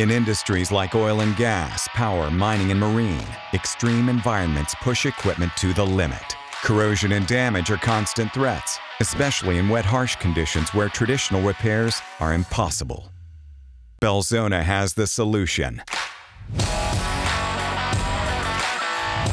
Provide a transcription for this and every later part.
In industries like oil and gas, power, mining, and marine, extreme environments push equipment to the limit. Corrosion and damage are constant threats, especially in wet, harsh conditions where traditional repairs are impossible. Belzona has the solution.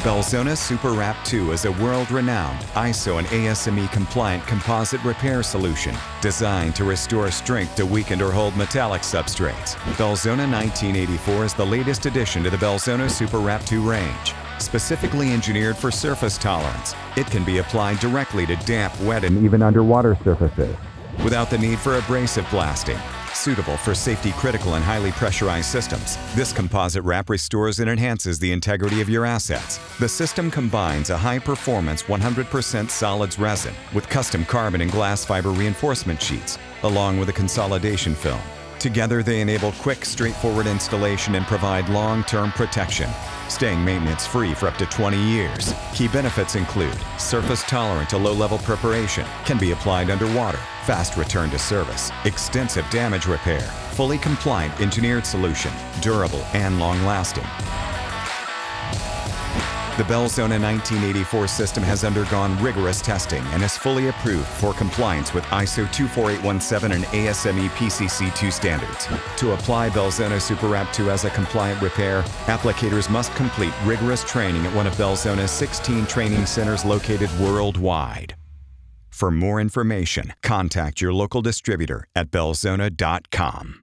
Belzona Super Wrap 2 is a world-renowned ISO and ASME compliant composite repair solution designed to restore strength to weakened or holed metallic substrates. Belzona 1984 is the latest addition to the Belzona Super Wrap 2 range. Specifically engineered for surface tolerance, it can be applied directly to damp, wet, and even underwater surfaces without the need for abrasive blasting. Suitable for safety-critical and highly pressurized systems, this composite wrap restores and enhances the integrity of your assets. The system combines a high-performance 100% solids resin with custom carbon and glass fiber reinforcement sheets, along with a consolidation film. Together, they enable quick, straightforward installation and provide long-term protection staying maintenance free for up to 20 years. Key benefits include surface tolerant to low level preparation, can be applied underwater, fast return to service, extensive damage repair, fully compliant engineered solution, durable and long lasting. The Belzona 1984 system has undergone rigorous testing and is fully approved for compliance with ISO 24817 and ASME PCC2 standards. To apply Belzona Super Wrap 2 as a compliant repair, applicators must complete rigorous training at one of Belzona's 16 training centers located worldwide. For more information, contact your local distributor at belzona.com.